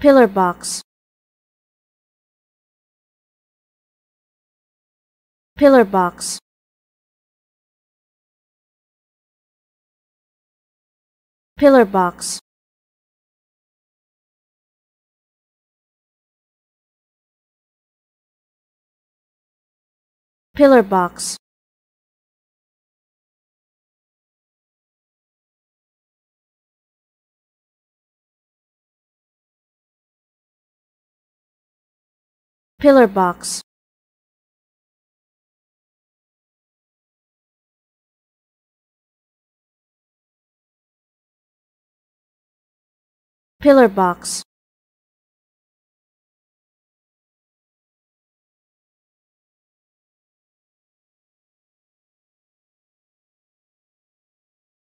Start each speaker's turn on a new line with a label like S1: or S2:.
S1: pillar box pillar box pillar box pillar box pillar box. Pillar box